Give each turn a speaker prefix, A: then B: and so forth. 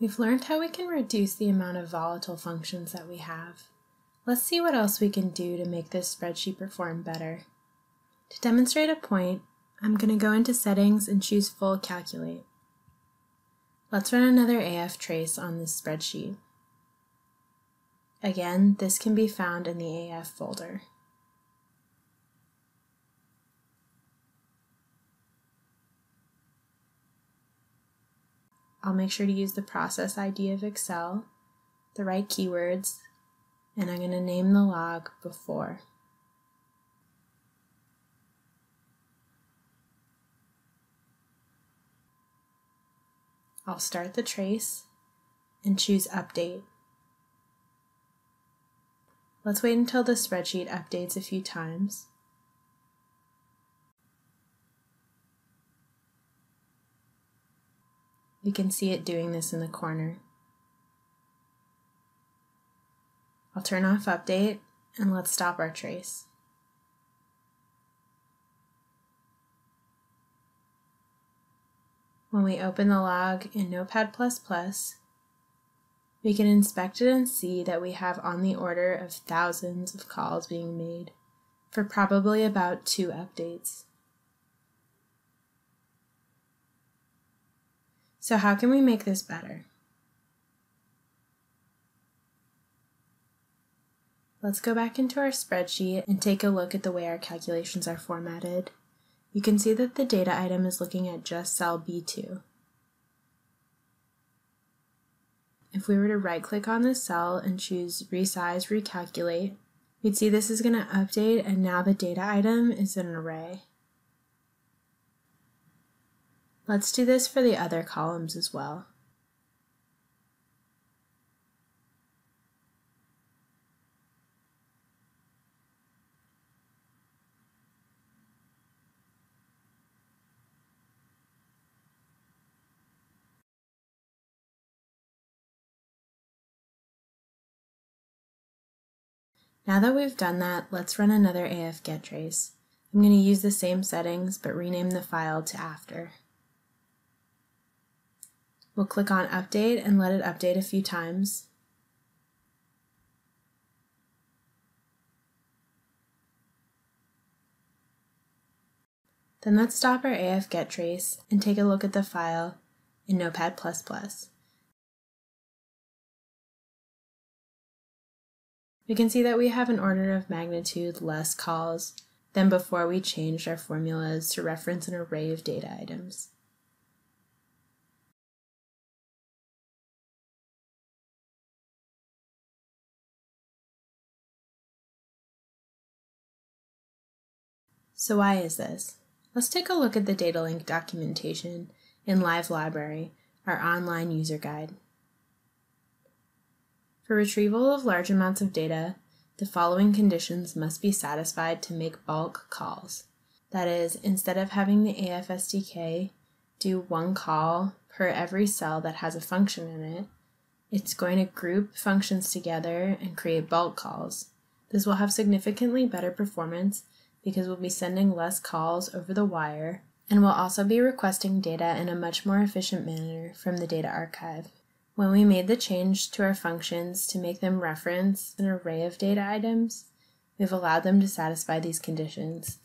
A: We've learned how we can reduce the amount of volatile functions that we have. Let's see what else we can do to make this spreadsheet perform better. To demonstrate a point, I'm going to go into Settings and choose Full Calculate. Let's run another AF trace on this spreadsheet. Again, this can be found in the AF folder. I'll make sure to use the process ID of Excel, the right keywords, and I'm going to name the log before. I'll start the trace and choose Update. Let's wait until the spreadsheet updates a few times. We can see it doing this in the corner. I'll turn off update and let's stop our trace. When we open the log in Notepad++, we can inspect it and see that we have on the order of thousands of calls being made for probably about two updates. So how can we make this better? Let's go back into our spreadsheet and take a look at the way our calculations are formatted. You can see that the data item is looking at just cell B2. If we were to right click on this cell and choose Resize Recalculate, we'd see this is going to update and now the data item is an array. Let's do this for the other columns as well. Now that we've done that, let's run another AF get trace. I'm going to use the same settings, but rename the file to after. We'll click on Update and let it update a few times. Then let's stop our AF get trace and take a look at the file in Notepad++. We can see that we have an order of magnitude less calls than before we changed our formulas to reference an array of data items. So why is this? Let's take a look at the DataLink documentation in Live Library, our online user guide. For retrieval of large amounts of data, the following conditions must be satisfied to make bulk calls. That is, instead of having the AFSDK do one call per every cell that has a function in it, it's going to group functions together and create bulk calls. This will have significantly better performance because we'll be sending less calls over the wire and we'll also be requesting data in a much more efficient manner from the data archive. When we made the change to our functions to make them reference an array of data items, we've allowed them to satisfy these conditions.